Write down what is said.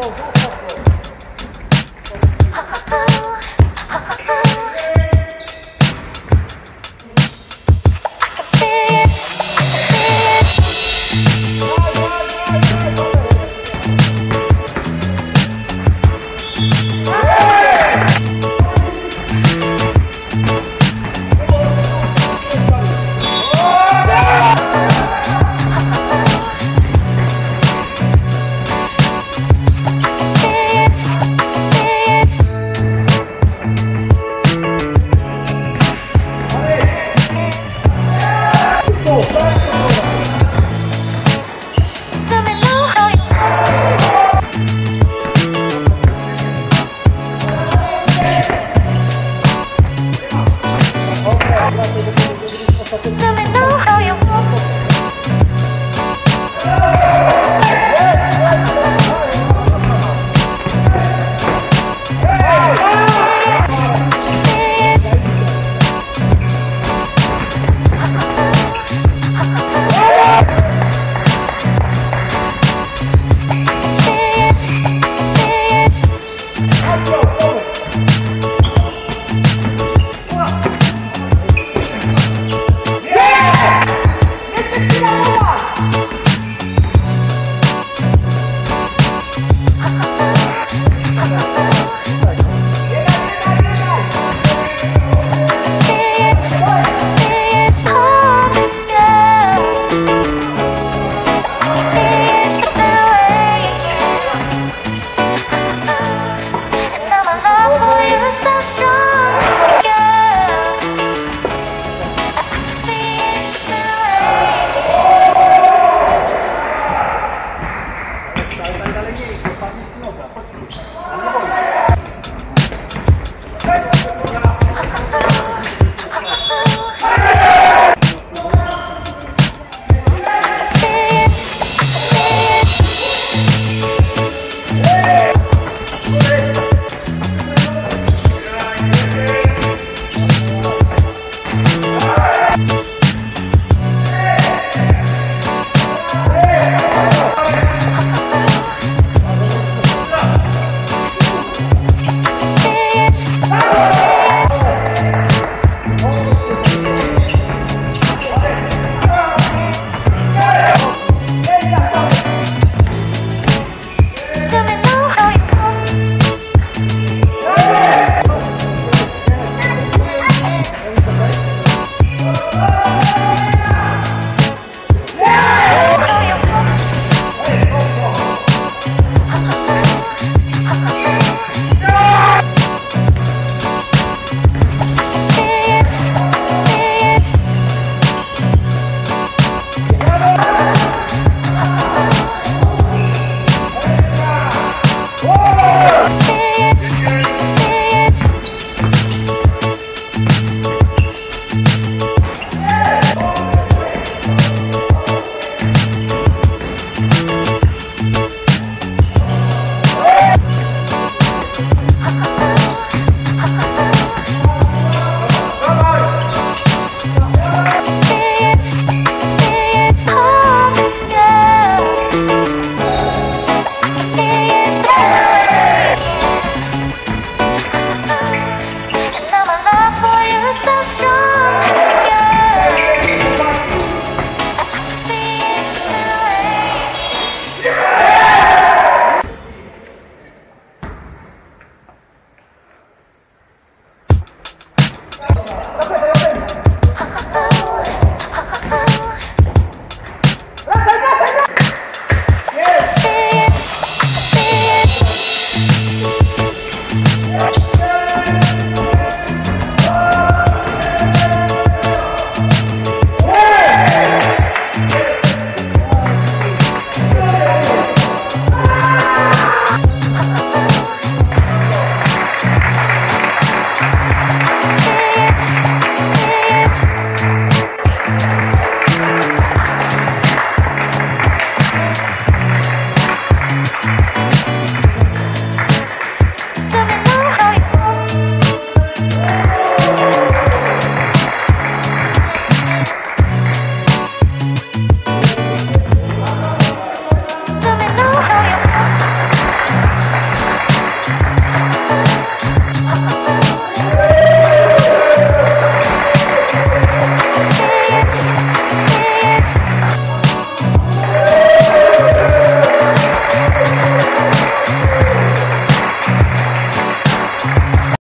go, go. Tanggalan niya, ipapamit mo, dapat. Ano ba?